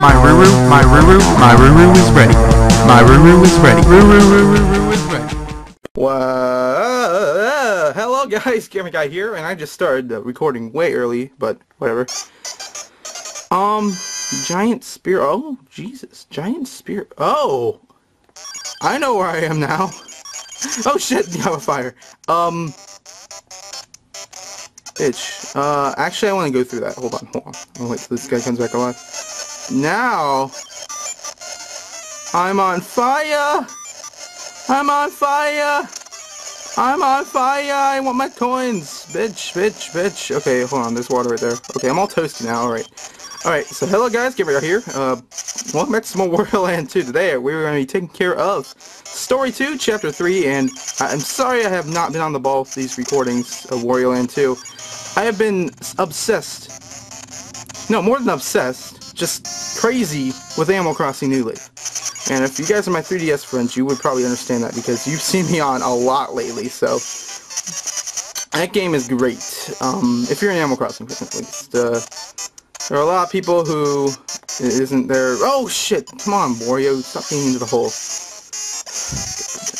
My Ruru, my Ruru, my Ruru is ready. My Ruru is ready. Ruru, Ruru, Ruru is ready. Wha- hello guys, Gamer Guy here, and I just started uh, recording way early, but whatever. Um, giant spear. Oh, Jesus, giant spear. Oh, I know where I am now. Oh shit, you have a fire. Um, itch. Uh, actually, I want to go through that. Hold on, hold on. Gonna wait till this guy comes back alive. Now, I'm on fire. I'm on fire! I'm on fire! I want my coins! Bitch, bitch, bitch. Okay, hold on, there's water right there. Okay, I'm all toasty now, alright. Alright, so hello guys, Gamer Guy here. Uh, welcome back to some more Wario Land 2. Today, we're going to be taking care of Story 2, Chapter 3, and I'm sorry I have not been on the ball with these recordings of Wario Land 2. I have been obsessed, no, more than obsessed, just crazy with Animal Crossing New Leaf. And if you guys are my 3DS friends, you would probably understand that because you've seen me on a lot lately, so... That game is great. Um, if you're an Animal Crossing fan, at least. Uh, there are a lot of people who isn't there... Oh, shit! Come on, Wario. Stop getting into the hole.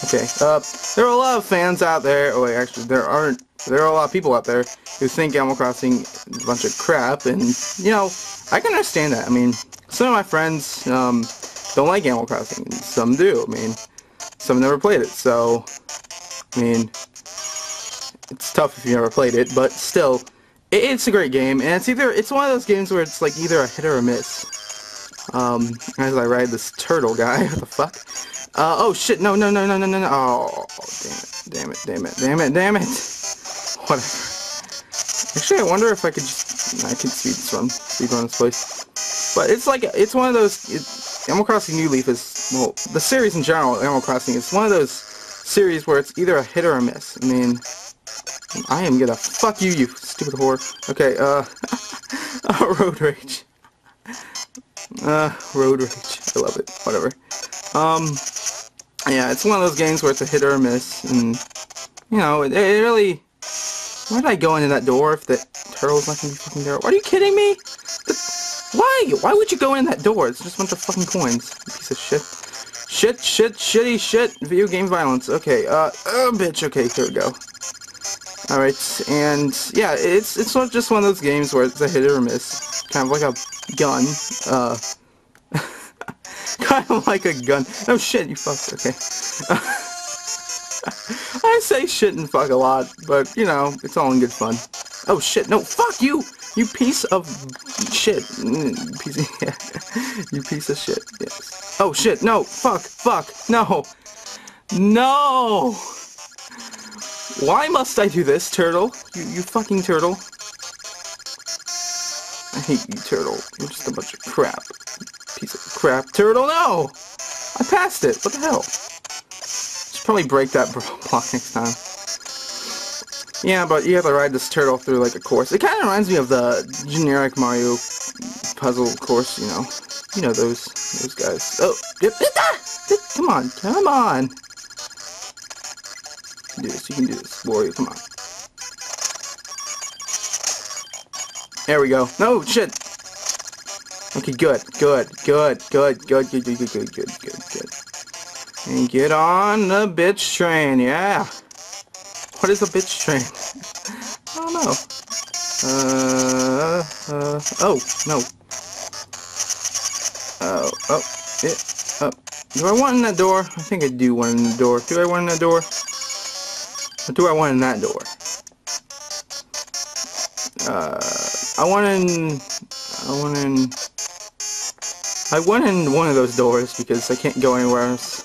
Okay, uh, there are a lot of fans out there... Oh, wait, actually, there aren't... There are a lot of people out there who think Animal Crossing is a bunch of crap, and, you know, I can understand that. I mean, some of my friends, um, don't like Animal Crossing, and some do. I mean, some never played it, so, I mean, it's tough if you never played it, but still, it, it's a great game, and it's either, it's one of those games where it's like either a hit or a miss. Um, as I ride this turtle guy, what the fuck? Uh, oh shit, no, no, no, no, no, no, no, oh, damn it, damn it, damn it, damn it, damn it, whatever. Actually, I wonder if I could just, I could speed this run, speed run this place. But it's like, it's one of those, it, Animal Crossing New Leaf is, well, the series in general, Animal Crossing, is one of those series where it's either a hit or a miss. I mean, I am gonna fuck you, you stupid whore. Okay, uh, uh Road Rage. Uh, Road Rage. I love it. Whatever. Um, yeah, it's one of those games where it's a hit or a miss, and, you know, it, it really, why did I go into that door if the turtle's not gonna be fucking there? Are you kidding me? The, why? Why would you go in that door? It's just a bunch of fucking coins. Piece of shit. Shit, shit, shitty shit. Video game violence. Okay, uh, oh, bitch. Okay, here we go. Alright, and, yeah, it's, it's not just one of those games where it's a hit or miss. Kind of like a gun. Uh, kind of like a gun. Oh shit, you fucked. Okay. I say shit and fuck a lot, but, you know, it's all in good fun. Oh shit, no, fuck you! You piece of shit. Mm, you piece of shit, yes. Oh shit, no, fuck, fuck, no! No! Why must I do this, turtle? You, you fucking turtle. I hate you, turtle. You're just a bunch of crap. Piece of crap. Turtle, no! I passed it. What the hell? Should probably break that block next time. Yeah, but you have to ride this turtle through like a course. It kind of reminds me of the generic Mario puzzle course, you know. You know those those guys. Oh, yep. Come on, come on. You can do this. You can do this, Wario. Come on. There we go. No shit. Okay, good, good, good, good, good, good, good, good, good, good, good, good. And get on the bitch train, yeah. What is a bitch train? I don't know. Uh, uh, oh, no. Oh, oh, it, oh. Do I want in that door? I think I do want in the door. Do I want in that door? Or do I want in that door? Uh, I want in, I want in, I went in one of those doors because I can't go anywhere else.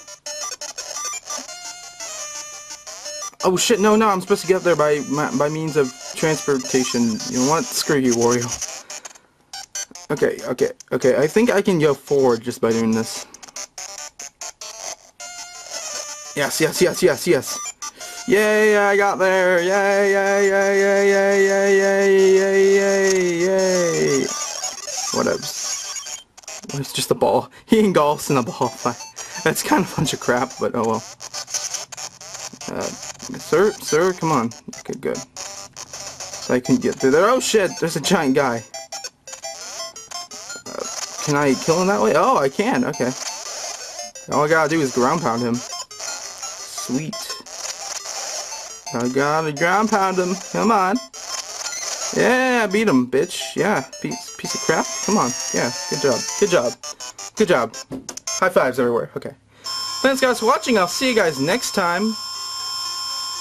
Oh shit, no, no, I'm supposed to get there by by means of transportation. You know what? Screw you, Wario. Okay, okay, okay, I think I can go forward just by doing this. Yes, yes, yes, yes, yes. Yay, I got there! Yay, yay, yay, yay, yay, yay, yay, yay, yay, yay. Whatevs. It's just a ball. He engulfs in a ball. fight. That's kind of a bunch of crap, but oh well. Uh, sir, sir, come on. Okay, good. So I can get through there. Oh shit, there's a giant guy. Can I kill him that way? Oh, I can. Okay. All I gotta do is ground pound him. Sweet. I gotta ground pound him. Come on. Yeah, I beat him, bitch. Yeah, piece, piece of crap. Come on. Yeah, good job. Good job. Good job. High fives everywhere. Okay. Thanks guys for watching. I'll see you guys next time.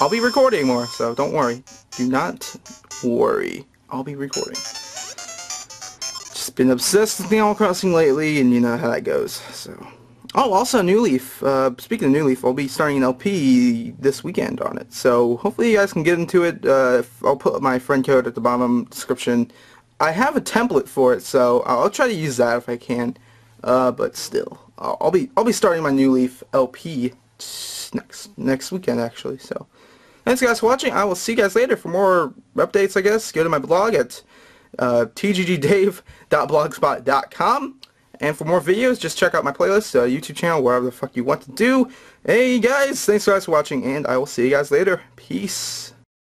I'll be recording more, so don't worry. Do not worry. I'll be recording. Just been obsessed with Animal Crossing lately, and you know how that goes. So. Oh, also New Leaf. Uh, speaking of New Leaf, I'll be starting an LP this weekend on it. So hopefully you guys can get into it. Uh, I'll put my friend code at the bottom description. I have a template for it, so I'll try to use that if I can. Uh, but still, I'll, I'll be I'll be starting my New Leaf LP next next weekend actually. So thanks guys for watching. I will see you guys later for more updates. I guess go to my blog at uh, tggdave.blogspot.com. And for more videos, just check out my playlist, uh, YouTube channel, whatever the fuck you want to do. Hey guys, thanks guys for watching, and I will see you guys later. Peace.